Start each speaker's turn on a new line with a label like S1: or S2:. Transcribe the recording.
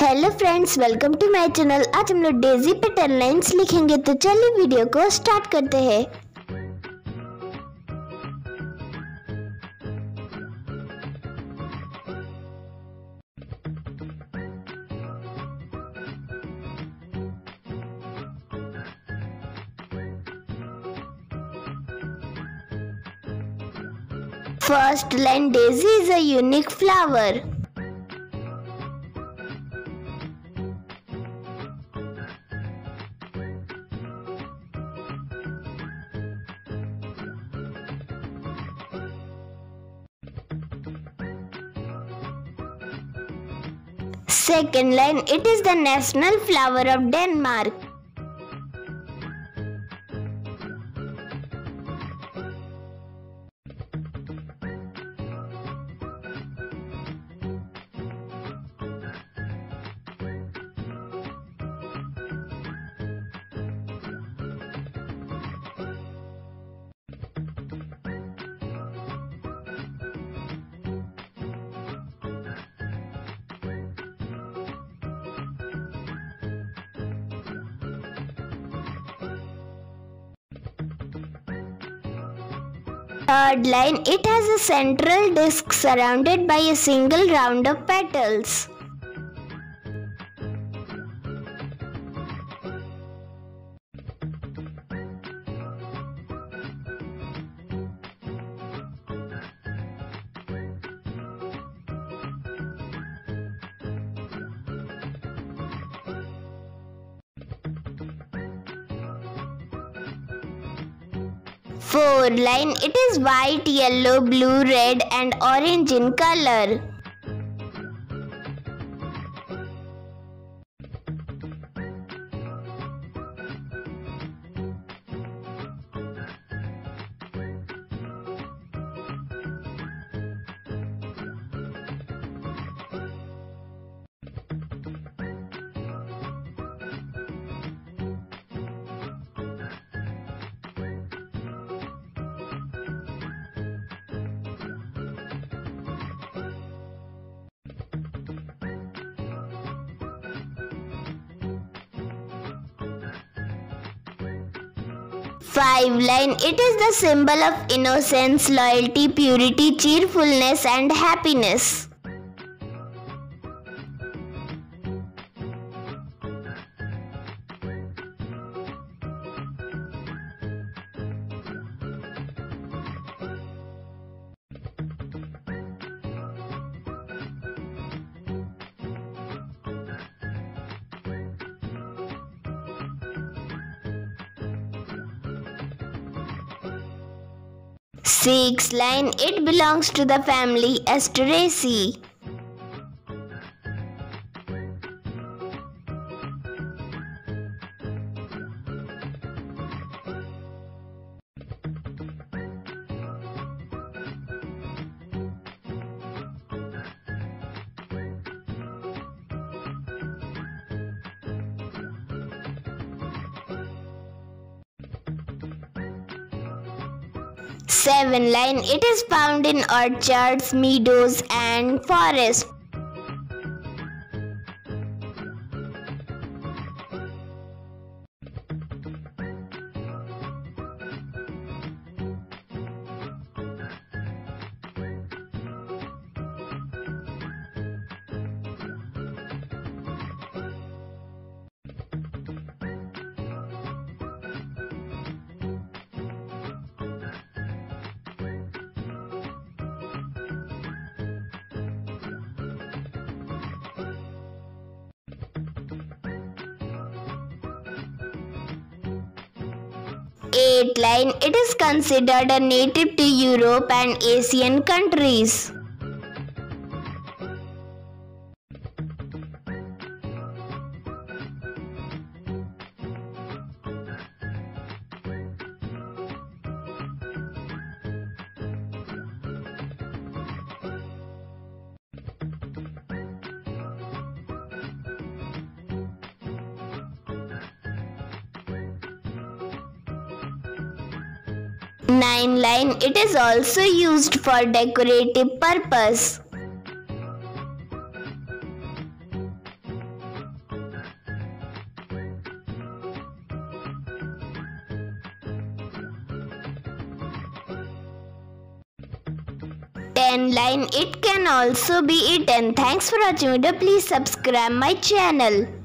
S1: Hello friends welcome to my channel आज हम लोग डेजी पे टेन लाइन्स लिखेंगे तो चलिए वीडियो को स्टार्ट करते हैं First line, Daisy is a unique flower. Second line It is the national flower of Denmark. Third line It has a central disc surrounded by a single round of petals. Four line It is white, yellow, blue, red and orange in color. Five line It is the symbol of innocence, loyalty, purity, cheerfulness and happiness. Six line It belongs to the family Asteraceae. Seven line It is found in orchards, meadows and forests. Eight line It is considered a native to Europe and Asian countries. 9 line it is also used for decorative purpose. Ten line it can also be eaten. Thanks for watching video. Please subscribe my channel.